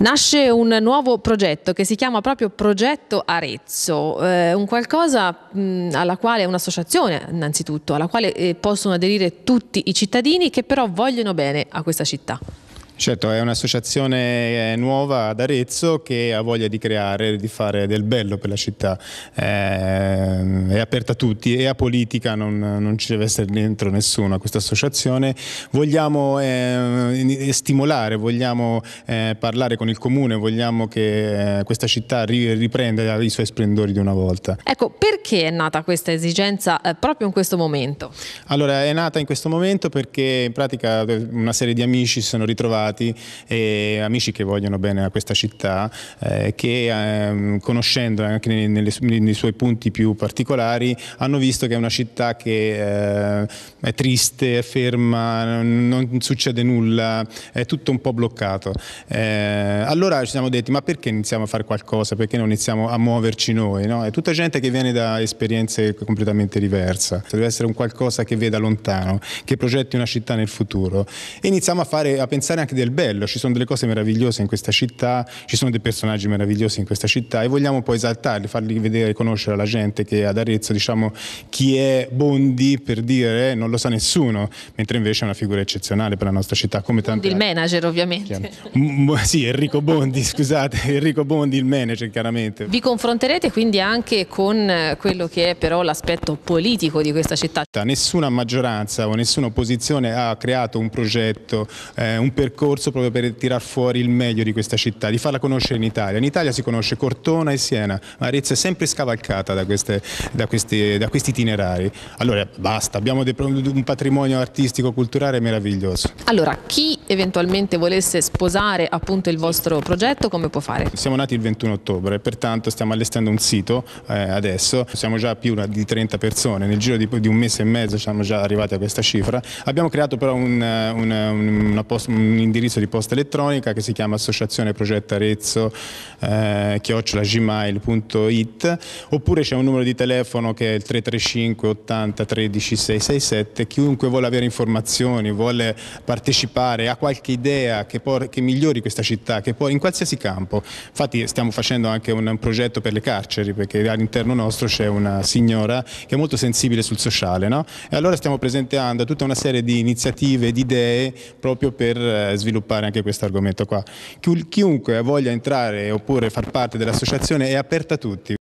Nasce un nuovo progetto che si chiama proprio Progetto Arezzo, eh, un qualcosa mh, alla quale, un'associazione innanzitutto, alla quale eh, possono aderire tutti i cittadini che però vogliono bene a questa città. Certo, è un'associazione eh, nuova ad Arezzo che ha voglia di creare, di fare del bello per la città, eh, è aperta a tutti e a politica non, non ci deve essere dentro nessuno a questa associazione. Vogliamo eh, stimolare, vogliamo eh, parlare con il comune, vogliamo che eh, questa città riprenda i suoi splendori di una volta. Ecco, perché è nata questa esigenza eh, proprio in questo momento? Allora, è nata in questo momento perché in pratica una serie di amici si sono ritrovati associati e amici che vogliono bene a questa città, eh, che eh, conoscendo anche nei, nelle, nei, suoi punti più particolari hanno visto che è una città che eh, è triste, è ferma, non succede nulla, è tutto un po' bloccato. Eh, allora ci siamo detti ma perché iniziamo a fare qualcosa, perché non iniziamo a muoverci noi? No? È tutta gente che viene da esperienze completamente diverse, deve essere un qualcosa che veda lontano, che progetti una città nel futuro e iniziamo a, fare, a pensare anche del bello, ci sono delle cose meravigliose in questa città, ci sono dei personaggi meravigliosi in questa città e vogliamo poi esaltarli, farli vedere, conoscere alla gente che ad Arezzo diciamo chi è Bondi per dire non lo sa nessuno, mentre invece è una figura eccezionale per la nostra città. Come Bondi il manager ovviamente. Sì, Enrico Bondi, scusate, Enrico Bondi il manager chiaramente. Vi confronterete quindi anche con quello che è però l'aspetto politico di questa città? Nessuna maggioranza o nessuna opposizione ha creato un progetto, eh, un percorso percorso proprio per tirar fuori il meglio di questa città, di farla conoscere in Italia. In Italia si conosce Cortona e Siena, ma Arezzo è sempre scavalcata da, queste, da, questi, da questi, itinerari. Allora basta, abbiamo un patrimonio artistico-culturale meraviglioso. Allora, chi eventualmente volesse sposare appunto il vostro progetto, come può fare? Siamo nati il 21 ottobre, pertanto stiamo allestendo un sito eh, adesso, siamo già più di 30 persone, nel giro di, di, un mese e mezzo siamo già arrivati a questa cifra. Abbiamo creato però un, un, un, post, un indirizzo di posta elettronica che si chiama associazione progetto Arezzo eh, chiocciolagmail.it oppure c'è un numero di telefono che è il 335 80 13 667 chiunque vuole avere informazioni, vuole partecipare, ha qualche idea che, che migliori questa città, che poi in qualsiasi campo. Infatti stiamo facendo anche un, un progetto per le carceri perché all'interno nostro c'è una signora che è molto sensibile sul sociale no? e allora stiamo presentando tutta una serie di iniziative, di idee proprio per eh, sviluppare anche questo argomento qua. Chiunque voglia entrare oppure far parte dell'associazione è aperta a tutti.